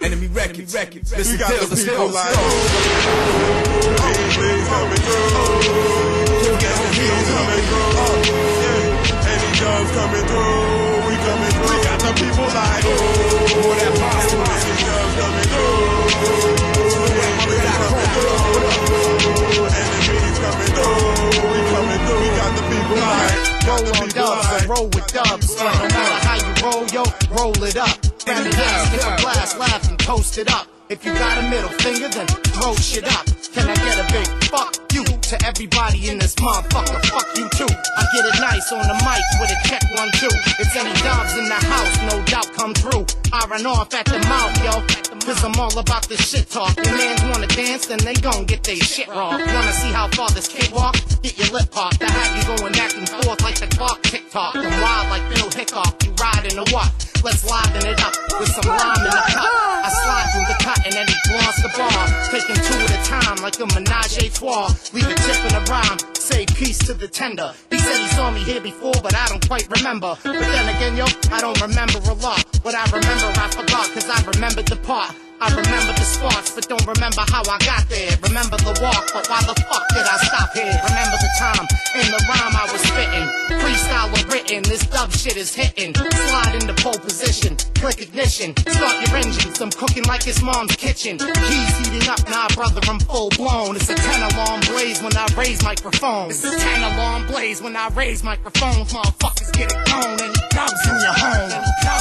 Enemy records, records. Listen, We got the people like, Please coming through. Get the heels coming through. Any doves coming through. We coming through. We got the people like, oh. More that pasta. Any doves coming through. Enemies coming through. We coming through. We got the people like, got the Roll on dubs, roll with dubs. No matter how you roll, yo, roll it up. Toast it up. If you got a middle finger, then throw shit up. Can I get a big fuck you to everybody in this motherfucker? Fuck you too. I get it nice on the mic with a check one two. It's any dubs in the house, no doubt come through. I run off at the mouth, yo. Cause I'm all about this shit talk. Your mans wanna dance, then they gon' get they shit wrong. Wanna see how far this kid walk? Get your lip popped. I have you going back and forth like the clock tick tock. I'm wild like Bill Hickok. You riding or what? Let's liven it Taking two at a time like a menage a trois. Leave a tip in a rhyme. Say peace to the tender. He said he saw me here before, but I don't quite remember. But then again, yo, I don't remember a lot. What I remember, I forgot, cause I remembered the part. I remember the sparks, but don't remember how I got there. Remember the walk, but why the fuck did I stop here? Remember the time in the rhyme I was spitting. Freestyle or written, this dub shit is hitting. Slide into pole position, click ignition. Start your engines, I'm cooking like his mom's kitchen. Keys heating brother, I'm full blown. It's a 10 alarm blaze when I raise microphones. It's a 10 alarm blaze when I raise microphones. Motherfuckers get it going. And dubs in your home, and dubs in your home.